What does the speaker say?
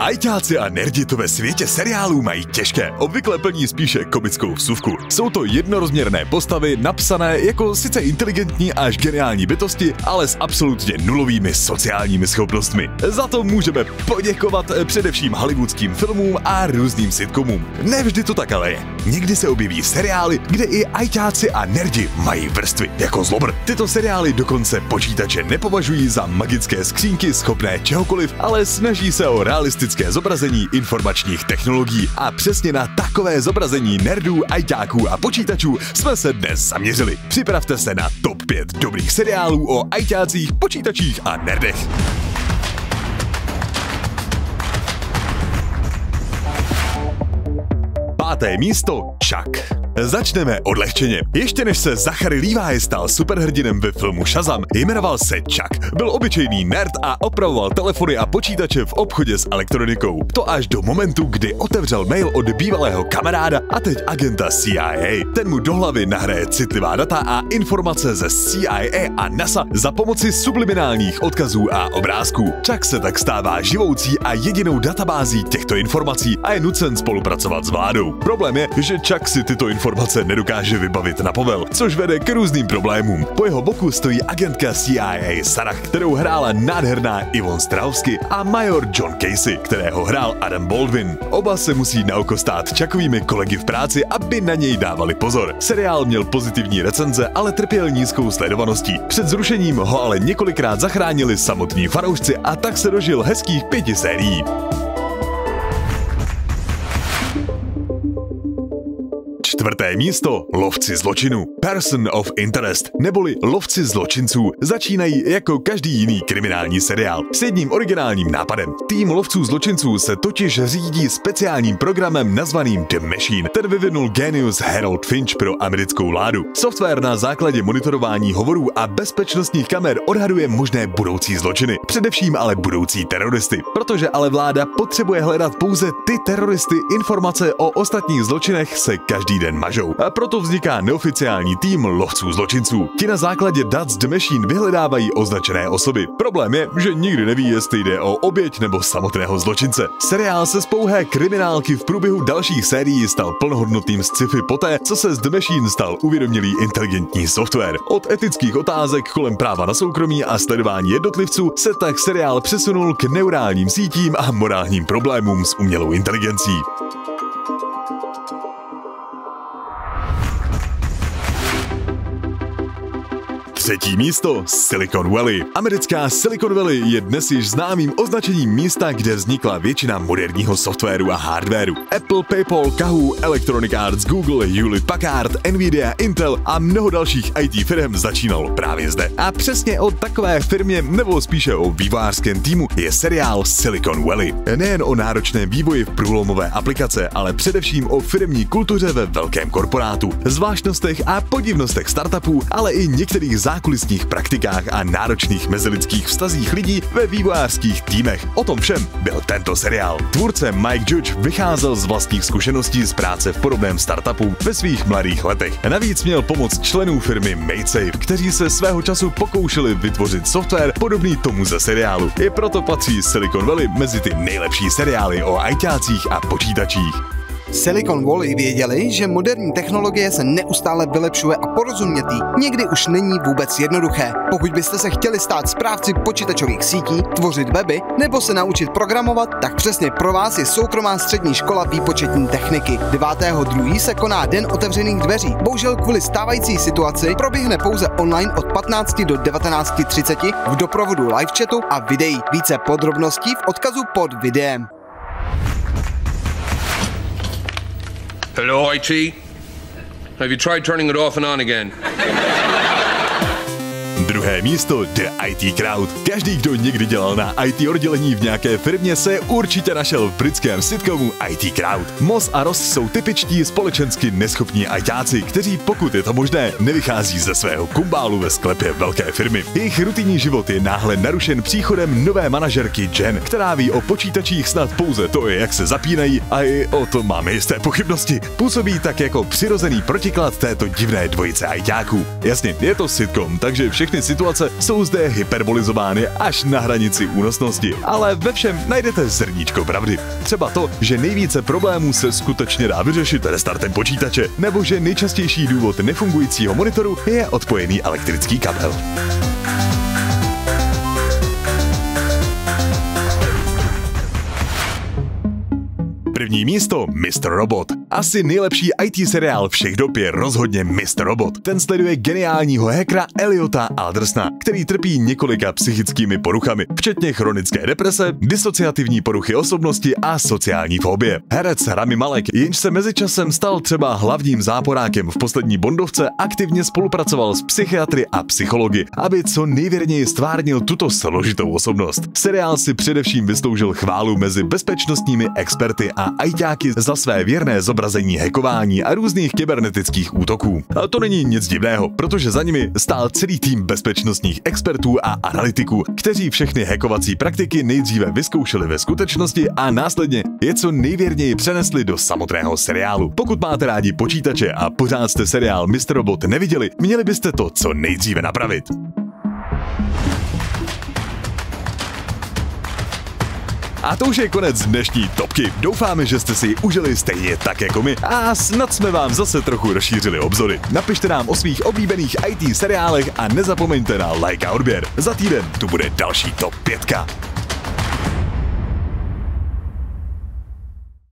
Ajťáci a nerdi to ve světě seriálů mají těžké. Obvykle plní spíše komickou vsuvku. Jsou to jednorozměrné postavy, napsané jako sice inteligentní až geniální bytosti, ale s absolutně nulovými sociálními schopnostmi. Za to můžeme poděkovat především hollywoodským filmům a různým sitcomům. Nevždy to tak ale je. Někdy se objeví seriály, kde i ajťáci a nerdi mají vrstvy, jako zlobr. Tyto seriály dokonce počítače nepovažují za magické skřínky schopné čehokoliv, ale snaží se o realistické zobrazení informačních technologií. A přesně na takové zobrazení nerdů, ajťáků a počítačů jsme se dnes zaměřili. Připravte se na top 5 dobrých seriálů o ajťácích, počítačích a nerdech. Páté místo Chuck. Začneme odlehčeně. Ještě než se Zachary Levi stal superhrdinem ve filmu Shazam, jmenoval se Chuck. Byl obyčejný nerd a opravoval telefony a počítače v obchodě s elektronikou. To až do momentu, kdy otevřel mail od bývalého kamaráda a teď agenta CIA. Ten mu do hlavy nahraje citlivá data a informace ze CIA a NASA za pomoci subliminálních odkazů a obrázků. Chuck se tak stává živoucí a jedinou databází těchto informací a je nucen spolupracovat s vládou. Problém je, že Chuck si tyto informace informace nedokáže vybavit na povel, což vede k různým problémům. Po jeho boku stojí agentka CIA Sarah, kterou hrála nádherná Ivon Strahovsky a major John Casey, kterého hrál Adam Baldwin. Oba se musí na oko stát čakovými kolegy v práci, aby na něj dávali pozor. Seriál měl pozitivní recenze, ale trpěl nízkou sledovaností. Před zrušením ho ale několikrát zachránili samotní fanoušci a tak se dožil hezkých pěti sérií. Čtvrté místo Lovci zločinu Person of Interest neboli Lovci zločinců začínají jako každý jiný kriminální seriál s jedním originálním nápadem. Tým lovců zločinců se totiž řídí speciálním programem nazvaným The Machine. Ten vyvinul genius Harold Finch pro americkou vládu. Software na základě monitorování hovorů a bezpečnostních kamer odhaduje možné budoucí zločiny, především ale budoucí teroristy. Protože ale vláda potřebuje hledat pouze ty teroristy, informace o ostatních zločinech se každý den mažou. A proto vzniká neoficiální tým lovců zločinců. Ti na základě dat z The Machine vyhledávají označené osoby. Problém je, že nikdy neví, jestli jde o oběť nebo samotného zločince. Seriál se z pouhé kriminálky v průběhu dalších sérií stal plnohodnotným sci-fi poté, co se z The Machine stal uvědomělý inteligentní software. Od etických otázek kolem práva na soukromí a sledování jednotlivců se tak seriál přesunul k neurálním sítím a morálním problémům s umělou inteligencí. Třetí místo Silicon Valley. Americká Silicon Valley je dnes již známým označením místa, kde vznikla většina moderního softwaru a hardwaru. Apple, PayPal, Kahoo, Electronic Arts, Google, Hewlett Packard, Nvidia, Intel a mnoho dalších IT firm začínalo právě zde. A přesně o takové firmě, nebo spíše o vývojářském týmu, je seriál Silicon Valley. Nejen o náročném vývoji v průlomové aplikace, ale především o firmní kultuře ve velkém korporátu, zvláštnostech a podivnostech startupů, ale i některých základních zákulisních praktikách a náročných mezilidských vztazích lidí ve vývojářských týmech. O tom všem byl tento seriál. Tvůrce Mike Judge vycházel z vlastních zkušeností z práce v podobném startupu ve svých mladých letech. Navíc měl pomoc členů firmy MadeSafe, kteří se svého času pokoušeli vytvořit software podobný tomu ze seriálu. I proto patří Silicon Valley mezi ty nejlepší seriály o ajťácích a počítačích. Silicon Valley věděli, že moderní technologie se neustále vylepšuje a porozumět jí někdy už není vůbec jednoduché. Pokud byste se chtěli stát správci počítačových sítí, tvořit weby nebo se naučit programovat, tak přesně pro vás je soukromá střední škola výpočetní techniky. 9.2. se koná Den otevřených dveří. Bohužel kvůli stávající situaci proběhne pouze online od 15 do 19.30 v doprovodu live chatu a videí. Více podrobností v odkazu pod videem. Hello, IT? Have you tried turning it off and on again? Druhé místo The IT Crowd. Každý, kdo někdy dělal na IT oddělení v nějaké firmě, se určitě našel v britském sitcomu IT Crowd. Moss a Ross jsou typičtí společensky neschopní ITáci, kteří, pokud je to možné, nevychází ze svého kumbálu ve sklepě velké firmy. Jejich rutinní život je náhle narušen příchodem nové manažerky Jen, která ví o počítačích snad pouze to, jak se zapínají a i o tom máme jisté pochybnosti. Působí tak jako přirozený protiklad této divné dvojice ITáků. Jasně, je to sitcom, takže všechny všechny situace jsou zde hyperbolizovány až na hranici únosnosti, ale ve všem najdete zrníčko pravdy. Třeba to, že nejvíce problémů se skutečně dá vyřešit restartem počítače, nebo že nejčastější důvod nefungujícího monitoru je odpojený elektrický kabel. První místo Mr. Robot. Asi nejlepší IT seriál všech dob je rozhodně Mr. Robot. Ten sleduje geniálního hackera Eliota Aldersna, který trpí několika psychickými poruchami, včetně chronické deprese, disociativní poruchy osobnosti a sociální fobie. Herec Rami Malek, jenž se mezičasem stal třeba hlavním záporákem v poslední Bondovce, aktivně spolupracoval s psychiatry a psychologi, aby co nejvěrněji stvárnil tuto složitou osobnost. Seriál si především vystoužil chválu mezi bezpečnostními experty a ajťáky za své věrné zobrazení hekování a různých kybernetických útoků. A to není nic divného, protože za nimi stál celý tým bezpečnostních expertů a analytiků, kteří všechny hekovací praktiky nejdříve vyzkoušeli ve skutečnosti a následně je co nejvěrněji přenesli do samotného seriálu. Pokud máte rádi počítače a pořád jste seriál Mr. Robot neviděli, měli byste to co nejdříve napravit. A to už je konec dnešní topky. Doufáme, že jste si ji užili stejně tak jako my a snad jsme vám zase trochu rozšířili obzory. Napište nám o svých oblíbených IT seriálech a nezapomeňte na like a odběr. Za týden tu bude další top 5.